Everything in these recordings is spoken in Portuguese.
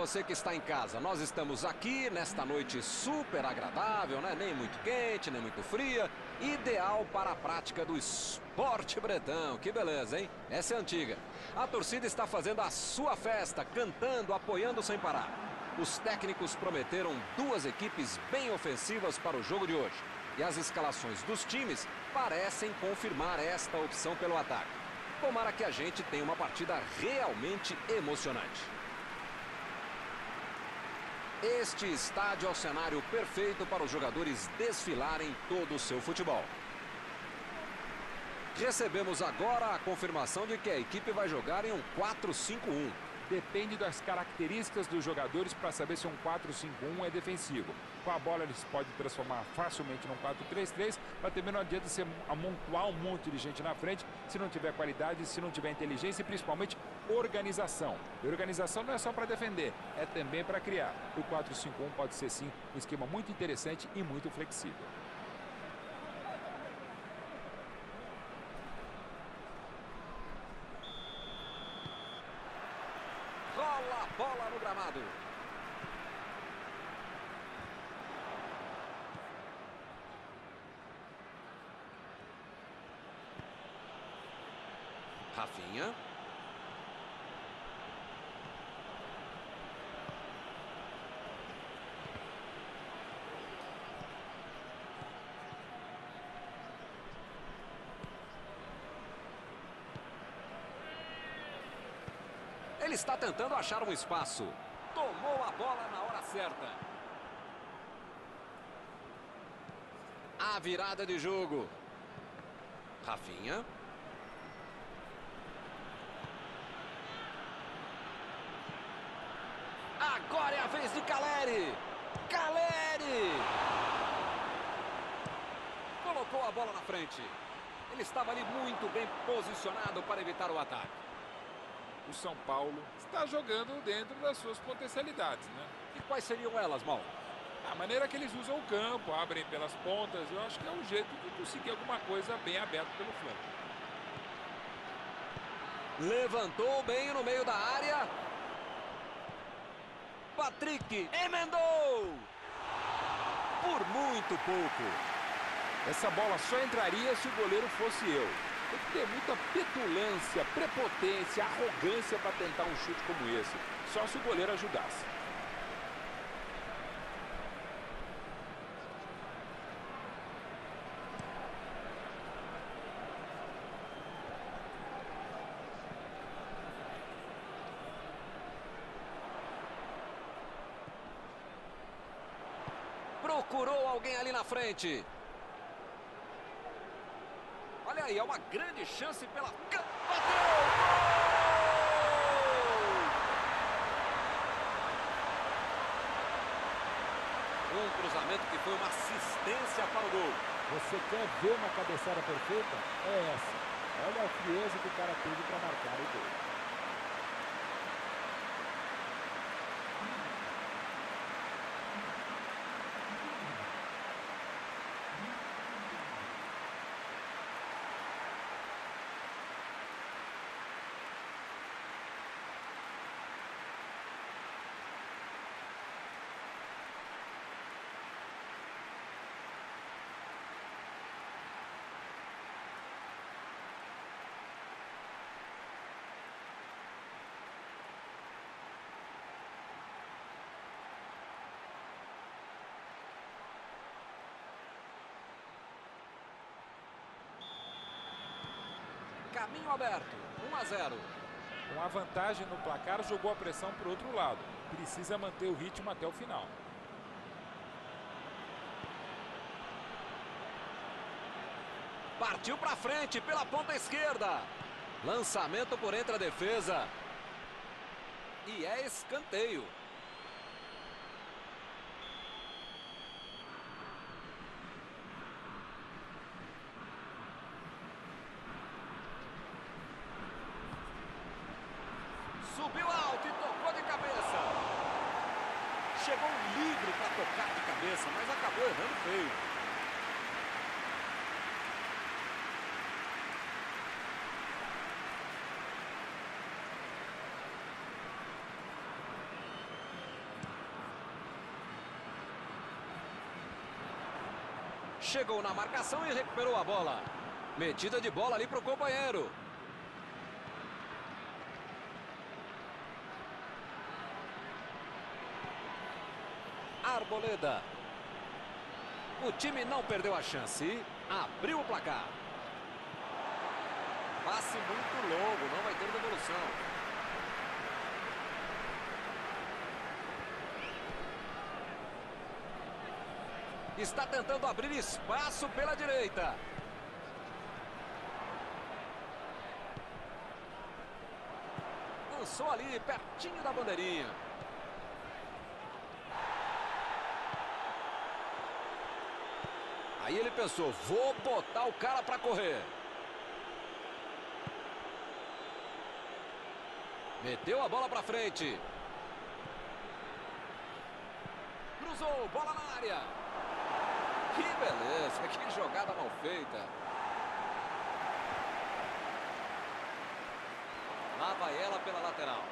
você que está em casa. Nós estamos aqui nesta noite super agradável, né? Nem muito quente, nem muito fria. Ideal para a prática do esporte bretão. Que beleza, hein? Essa é antiga. A torcida está fazendo a sua festa, cantando, apoiando sem parar. Os técnicos prometeram duas equipes bem ofensivas para o jogo de hoje. E as escalações dos times parecem confirmar esta opção pelo ataque. Tomara que a gente tenha uma partida realmente emocionante. Este estádio é o cenário perfeito para os jogadores desfilarem todo o seu futebol. Recebemos agora a confirmação de que a equipe vai jogar em um 4-5-1. Depende das características dos jogadores para saber se um 4-5-1 é defensivo. Com a bola eles podem transformar facilmente num 4-3-3, mas também não adianta você amontoar um monte de gente na frente se não tiver qualidade, se não tiver inteligência e principalmente organização. E organização não é só para defender, é também para criar. O 4-5-1 pode ser sim um esquema muito interessante e muito flexível. Rola a bola no gramado. Rafinha. Ele está tentando achar um espaço. Tomou a bola na hora certa. A virada de jogo. Rafinha. Agora é a vez de Caleri. Caleri! Colocou a bola na frente. Ele estava ali muito bem posicionado para evitar o ataque. O São Paulo está jogando dentro das suas potencialidades, né? E quais seriam elas, Mal? A maneira que eles usam o campo, abrem pelas pontas, eu acho que é um jeito de conseguir alguma coisa bem aberta pelo flanco. Levantou bem no meio da área. Patrick emendou! Por muito pouco. Essa bola só entraria se o goleiro fosse eu. Tem que ter muita petulância, prepotência, arrogância para tentar um chute como esse. Só se o goleiro ajudasse. Procurou alguém ali na frente. Aí, é uma grande chance pela... Um cruzamento que foi uma assistência para o gol. Você quer ver uma cabeçada perfeita? É essa. Olha a frieza que o cara teve para marcar o gol. Caminho aberto, 1 a 0. Com a vantagem no placar, jogou a pressão para o outro lado. Precisa manter o ritmo até o final. Partiu para frente pela ponta esquerda. Lançamento por entre a defesa. E é escanteio. Subiu alto e tocou de cabeça. Chegou livre para tocar de cabeça, mas acabou errando feio. Chegou na marcação e recuperou a bola. Metida de bola ali para o companheiro. Arboleda. O time não perdeu a chance. Abriu o placar. Passe muito longo, não vai ter devolução. Está tentando abrir espaço pela direita. Lançou ali, pertinho da bandeirinha. Aí ele pensou, vou botar o cara para correr. Meteu a bola para frente. Cruzou, bola na área. Que beleza, que jogada mal feita. Lá vai ela pela lateral.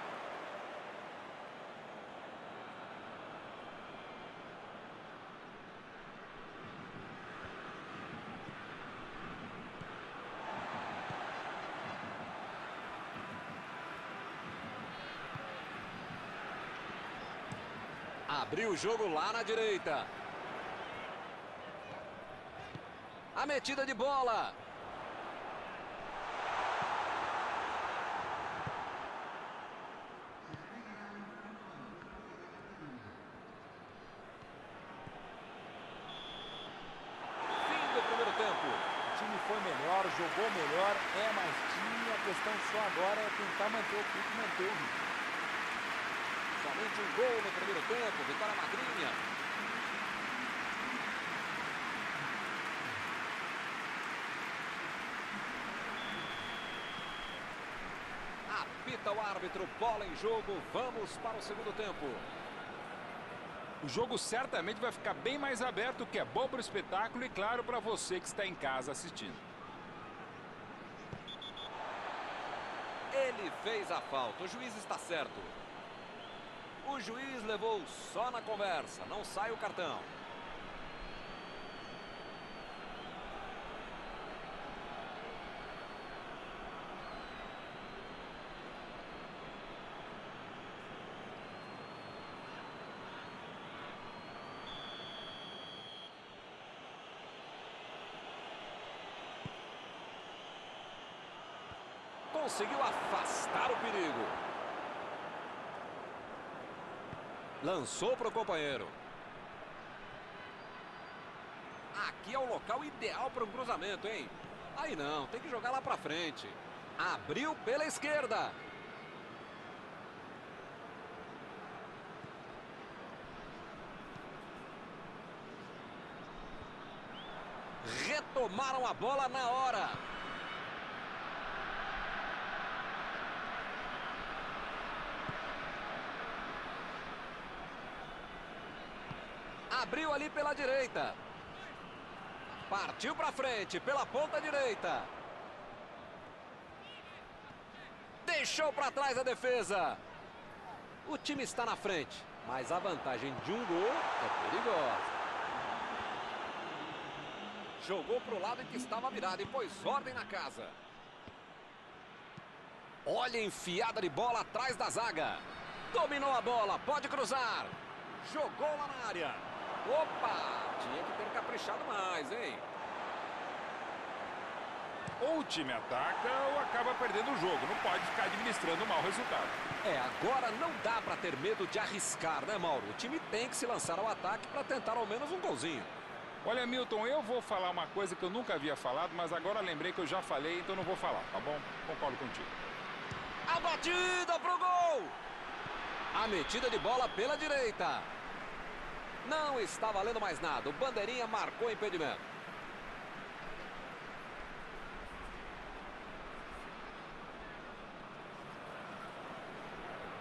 Abriu o jogo lá na direita. A metida de bola. Jogou melhor, é mais time. A questão só agora é tentar manter o pique e manter o ritmo. Somente um gol no primeiro tempo. Vitória magrinha. Apita o árbitro, bola em jogo. Vamos para o segundo tempo. O jogo certamente vai ficar bem mais aberto, que é bom para o espetáculo e claro para você que está em casa assistindo. Ele fez a falta. O juiz está certo. O juiz levou só na conversa. Não sai o cartão. Conseguiu afastar o perigo. Lançou para o companheiro. Aqui é o local ideal para um cruzamento, hein? Aí não, tem que jogar lá para frente. Abriu pela esquerda. Retomaram a bola na hora. Abriu ali pela direita. Partiu para frente, pela ponta direita. Deixou para trás a defesa. O time está na frente, mas a vantagem de um gol é perigosa. Jogou para o lado em que estava virado e pôs ordem na casa. Olha a enfiada de bola atrás da zaga. Dominou a bola, pode cruzar. Jogou lá na área. Opa! Tinha que ter caprichado mais, hein? Ou o time ataca ou acaba perdendo o jogo. Não pode ficar administrando um mau resultado. É, agora não dá para ter medo de arriscar, né, Mauro? O time tem que se lançar ao ataque para tentar ao menos um golzinho. Olha, Milton, eu vou falar uma coisa que eu nunca havia falado, mas agora lembrei que eu já falei, então não vou falar, tá bom? Concordo contigo. A batida pro gol! A metida de bola pela direita. Não está valendo mais nada. O bandeirinha marcou impedimento.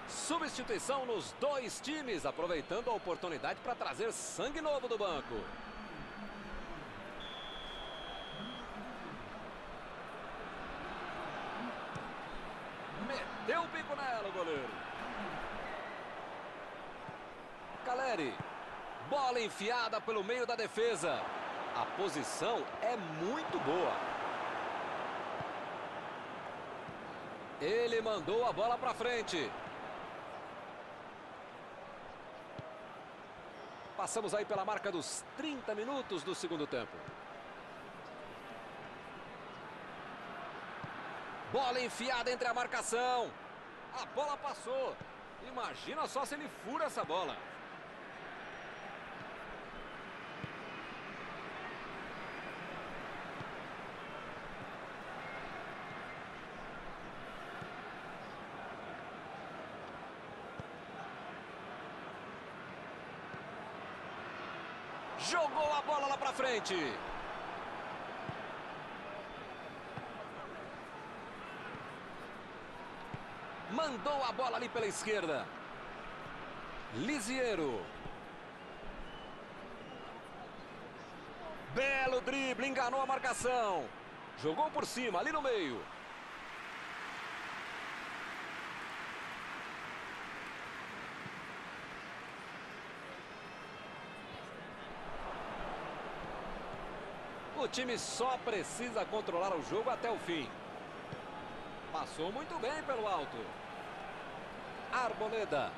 Substituição nos dois times, aproveitando a oportunidade para trazer sangue novo do banco. Meteu o bico nela o goleiro. Caleri. Bola enfiada pelo meio da defesa. A posição é muito boa. Ele mandou a bola para frente. Passamos aí pela marca dos 30 minutos do segundo tempo. Bola enfiada entre a marcação. A bola passou. Imagina só se ele fura essa bola. Jogou a bola lá pra frente. Mandou a bola ali pela esquerda. Lisiero. Belo drible, enganou a marcação. Jogou por cima, ali no meio. O time só precisa controlar o jogo até o fim. Passou muito bem pelo alto. Arboleda.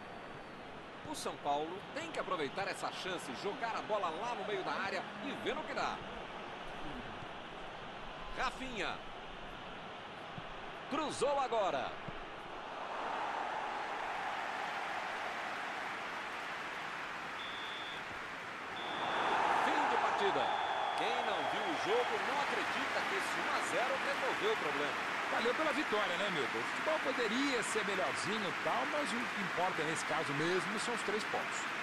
O São Paulo tem que aproveitar essa chance, jogar a bola lá no meio da área e ver no que dá. Rafinha. Cruzou agora. Fim de partida. Quem não viu o jogo não acredita que esse 1 a 0 resolveu o problema. Valeu pela vitória, né, meu? O futebol poderia ser melhorzinho e tal, mas o que importa nesse caso mesmo são os três pontos.